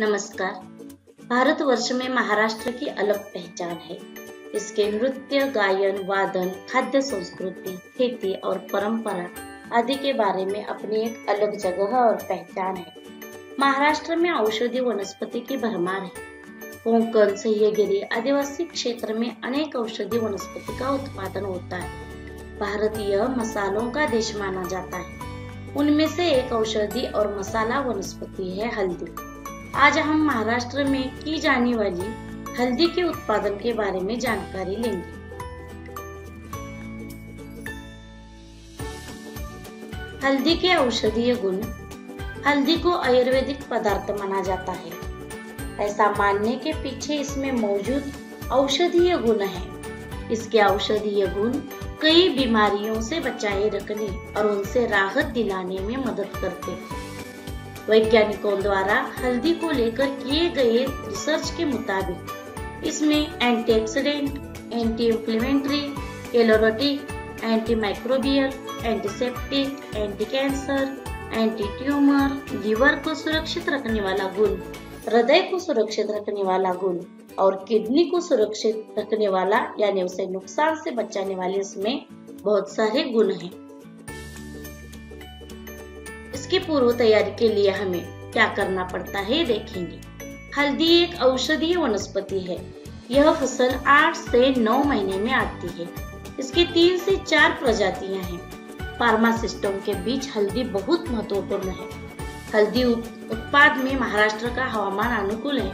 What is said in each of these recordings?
नमस्कार। भारतवर्ष में महाराष्ट्र की अलग पहचान है। इसके नृत्य, गायन, वादन, खाद्य संस्कृति खेती और परंपरा आदि के बारे में अपनी एक अलग जगह और पहचान है। महाराष्ट्र में औषधि वनस्पति की भरमार है। कोंकण सह्यगिरी आदिवासी क्षेत्र में अनेक औषधि वनस्पति का उत्पादन होता है। भारतीय मसालों का देश माना जाता है। उनमें से एक औषधि और मसाला वनस्पति है हल्दी। आज हम महाराष्ट्र में की जाने वाली हल्दी के उत्पादन के बारे में जानकारी लेंगे। हल्दी के औषधीय गुण। हल्दी को आयुर्वेदिक पदार्थ माना जाता है। ऐसा मानने के पीछे इसमें मौजूद औषधीय गुण है। इसके औषधीय गुण कई बीमारियों से बचाए रखने और उनसे राहत दिलाने में मदद करते हैं। वैज्ञानिकों द्वारा हल्दी को लेकर किए गए रिसर्च के मुताबिक, इसमें antioxidant anti inflammatory choleretic anti microbial antiseptic anti cancer anti tumour liver को सुरक्षित रखने वाला गुण, हृदय को सुरक्षित रखने वाला गुण और किडनी को सुरक्षित रखने वाला, यानी उसे नुकसान से बचाने वाले इसमें बहुत सारे गुण हैं। इसकी पूर्व तैयारी के लिए हमें क्या करना पड़ता है देखेंगे। हल्दी एक औषधीय वनस्पति है। यह फ़सल आठ से नौ महीने में आती है। इसकी तीन से चार प्रजातियाँ हैं। फार्मासिस्टों के बीच हल्दी बहुत महत्वपूर्ण है। हल्दी उत्पाद में महाराष्ट्र का हवामान अनुकूल है।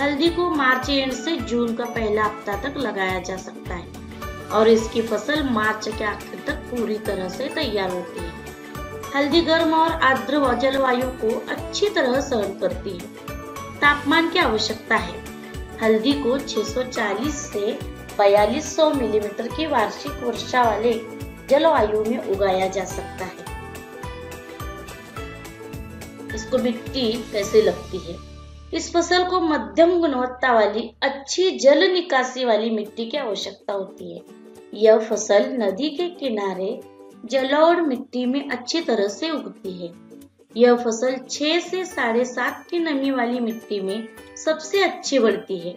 हल्दी को मार्च एंड से जून का पहला हफ़्ता तक लगाया जा सकता है। और इसकी फ़सल मार्च के आखिर तक पूरी तरह से तैयार होती है। हल्दी गर्म और आर्द्र जलवायु को अच्छी तरह सहन करती है। तापमान की आवश्यकता है। हल्दी को 640 से 4200 मिलीमीटर की वार्षिक वर्षा वाले जलवायु में उगाया जा सकता है। इसको मिट्टी कैसे लगती है? इस फ़सल को मध्यम गुणवत्ता वाली, अच्छी जल निकासी वाली मिट्टी की आवश्यकता होती है। यह फ़सल नदी के किनारे जलोढ़ मिट्टी में अच्छी तरह से उगती है। यह फ़सल छह से साढ़े सात की नमी वाली मिट्टी में सबसे अच्छी बढ़ती है।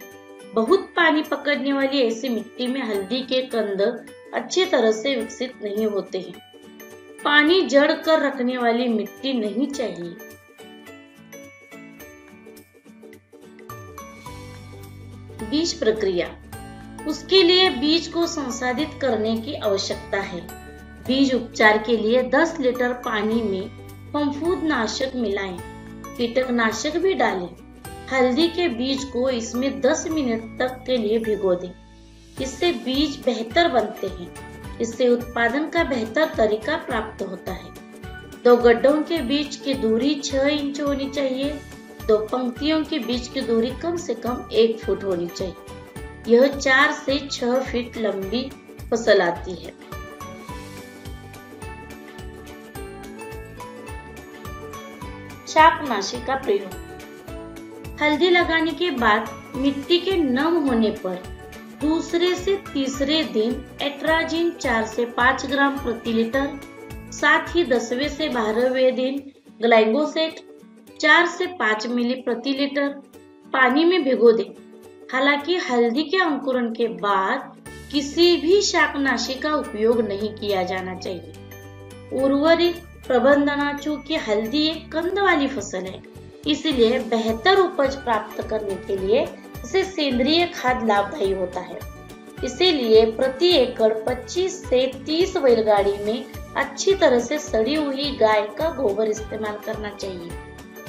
बहुत पानी पकड़ने वाली ऐसी मिट्टी में हल्दी के कंद अच्छी तरह से विकसित नहीं होते हैं। पानी जड़ कर रखने वाली मिट्टी नहीं चाहिए। बीज प्रक्रिया। उसके लिए बीज को संसाधित करने की आवश्यकता है। बीज उपचार के लिए 10 लीटर पानी में फंफूद नाशक मिलाएँ, कीटकनाशक भी डालें। हल्दी के बीज को इसमें 10 मिनट तक के लिए भिगो दें। इससे बीज बेहतर बनते हैं। इससे उत्पादन का बेहतर तरीका प्राप्त होता है। दो गड्ढों के बीच की दूरी 6 इंच होनी चाहिए। दो पंक्तियों के बीच की दूरी कम से कम एक फुट होनी चाहिए। यह चार से छह फीट लंबी फ़सल आती है। शाकनाशी का प्रयोग हल्दी लगाने के बाद मिट्टी के नम होने पर दूसरे से तीसरे दिन एट्राजिन चार से पाँच ग्राम प्रति लीटर, साथ ही दसवें से बारहवें दिन ग्लाइगोसेट चार से पाँच मिली प्रति लीटर पानी में भिगो दें। हालाँकि हल्दी के अंकुरण के बाद किसी भी शाकनाशी का उपयोग नहीं किया जाना चाहिए। उर्वरित प्रबंधना चूँकि हल्दी एक कंद वाली फ़सल है। इसलिए बेहतर उपज प्राप्त करने के लिए इसे सेंद्रीय खाद लाभदायी होता है। इसीलिए प्रति एकड़ 25 से 30 बैलगाड़ी में अच्छी तरह से सड़ी हुई गाय का गोबर इस्तेमाल करना चाहिए।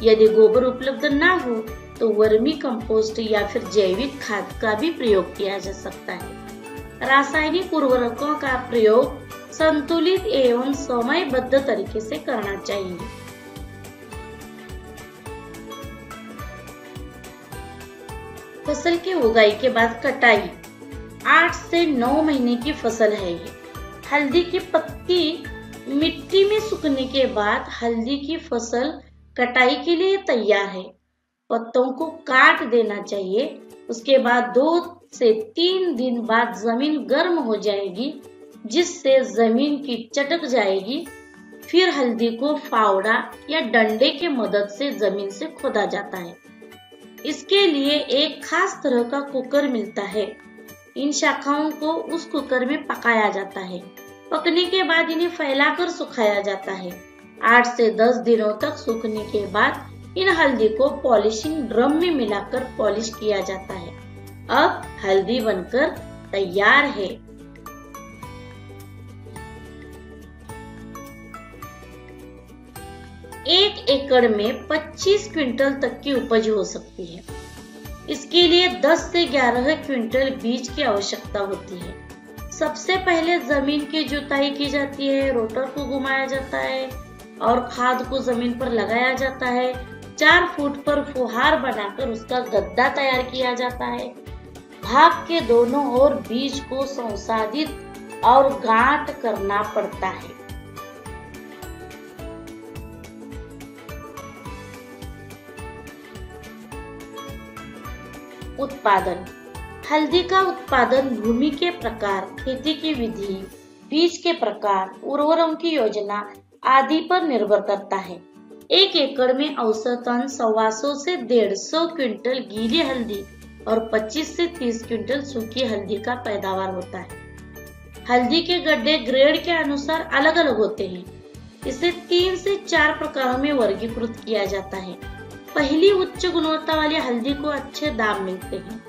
यदि गोबर उपलब्ध ना हो तो वर्मी कंपोस्ट या फिर जैविक खाद का भी प्रयोग किया जा सकता है। रासायनिक उर्वरकों का प्रयोग संतुलित एवं समयबद्ध तरीके से करना चाहिए। फ़सल की उगाई के बाद कटाई। आठ से नौ महीने की फ़सल है ये। हल्दी की पत्ती मिट्टी में सूखने के बाद हल्दी की फ़सल कटाई के लिए तैयार है। पत्तों को काट देना चाहिए। उसके बाद दो से तीन दिन बाद ज़मीन गर्म हो जाएगी। जिससे ज़मीन की चटक जाएगी, फिर हल्दी को फावड़ा या डंडे के मदद से ज़मीन से खोदा जाता है। इसके लिए एक खास तरह का कुकर मिलता है। इन शाखाओं को उस कुकर में पकाया जाता है। पकने के बाद इन्हें फैलाकर सुखाया जाता है। आठ से दस दिनों तक सूखने के बाद इन हल्दी को पॉलिशिंग ड्रम में मिलाकर पॉलिश किया जाता है। अब हल्दी बनकर तैयार है। एक एकड़ में 25 क्विंटल तक की उपज हो सकती है। इसके लिए 10 से 11 क्विंटल बीज की आवश्यकता होती है। सबसे पहले ज़मीन की जुताई की जाती है, रोटर को घुमाया जाता है और खाद को ज़मीन पर लगाया जाता है। चार फुट पर फुहार बनाकर उसका गद्दा तैयार किया जाता है। भाग के दोनों ओर बीज को संसाधित और गांठ करना पड़ता है। उत्पादन। हल्दी का उत्पादन भूमि के प्रकार, खेती की विधि, बीज के प्रकार उर्वरों की योजना आदि पर निर्भर करता है। एक एकड़ में औसतन सवा सौ से डेढ़ सौ क्विंटल गीली हल्दी और 25 से 30 क्विंटल सूखी हल्दी का पैदावार होता है। हल्दी के गड्ढे ग्रेड के अनुसार अलग अलग होते हैं। इसे तीन से चार प्रकारों में वर्गीकृत किया जाता है। पहली उच्च गुणवत्ता वाली हल्दी को अच्छे दाम मिलते हैं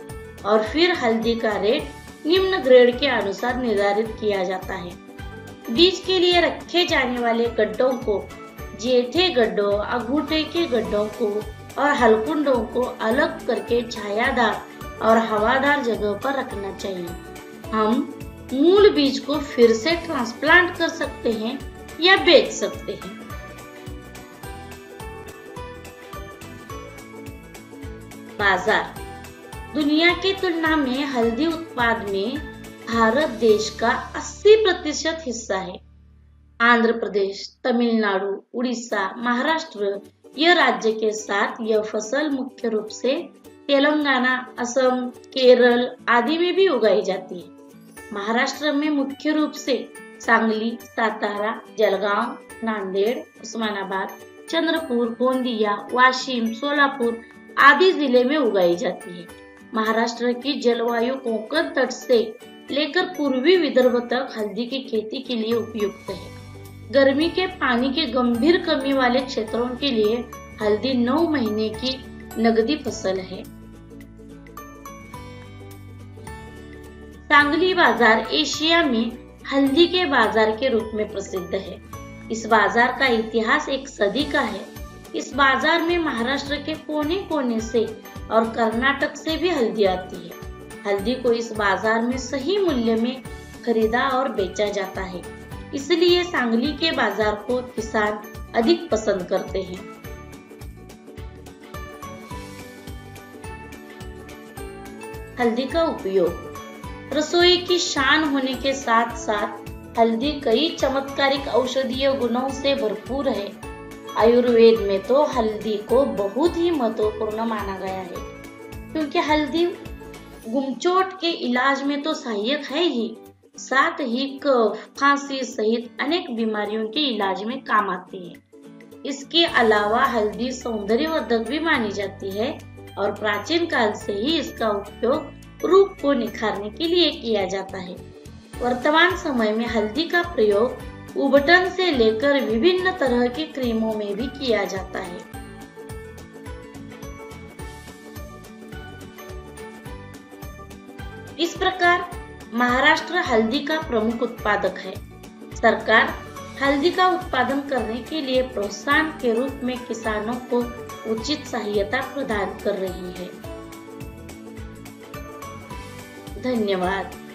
और फिर हल्दी का रेट निम्न ग्रेड के अनुसार निर्धारित किया जाता है। बीज के लिए रखे जाने वाले गड्ढों को, जेठे गड्ढों, अगूठे के गड्ढों को और हलकुंडों को अलग करके छायादार और हवादार जगह पर रखना चाहिए। हम मूल बीज को फिर से ट्रांसप्लांट कर सकते हैं या बेच सकते हैं। बाज़ार। दुनिया की तुलना में हल्दी उत्पाद में भारत देश का 80 प्रतिशत हिस्सा है। आंध्र प्रदेश, तमिलनाडु, उड़ीसा, महाराष्ट्र, यह राज्य के साथ यह फ़सल मुख्य रूप से तेलंगाना, असम, केरल आदि में भी उगाई जाती है। महाराष्ट्र में मुख्य रूप से सांगली, सातारा, जलगांव, नांदेड़, उस्मानाबाद, चंद्रपुर, गोंदिया, वाशिम, सोलापुर आदि ज़िले में उगाई जाती है। महाराष्ट्र की जलवायु कोंकण तट से लेकर पूर्वी विदर्भ तक हल्दी की खेती के लिए उपयुक्त है। गर्मी के पानी के गंभीर कमी वाले क्षेत्रों के लिए हल्दी नौ महीने की नगदी फ़सल है। सांगली बाज़ार एशिया में हल्दी के बाज़ार के रूप में प्रसिद्ध है। इस बाज़ार का इतिहास एक सदी का है। इस बाज़ार में महाराष्ट्र के कोने कोने से और कर्नाटक से भी हल्दी आती है। हल्दी को इस बाज़ार में सही मूल्य में खरीदा और बेचा जाता है। इसलिए सांगली के बाज़ार को किसान अधिक पसंद करते हैं। हल्दी का उपयोग। रसोई की शान होने के साथ साथ हल्दी कई चमत्कारिक औषधीय गुणों से भरपूर है। आयुर्वेद में तो हल्दी को बहुत ही महत्वपूर्ण माना गया है, क्योंकि हल्दी गुमचोट के इलाज में तो सहायक है ही। साथ ही खांसी सहित अनेक बीमारियों के इलाज में काम आती है। इसके अलावा हल्दी सौंदर्यवर्धक भी मानी जाती है और प्राचीन काल से ही इसका उपयोग रूप को निखारने के लिए किया जाता है। वर्तमान समय में हल्दी का प्रयोग उबटन से लेकर विभिन्न तरह के क्रीमों में भी किया जाता है। इस प्रकार महाराष्ट्र हल्दी का प्रमुख उत्पादक है। सरकार हल्दी का उत्पादन करने के लिए प्रोत्साहन के रूप में किसानों को उचित सहायता प्रदान कर रही है। धन्यवाद।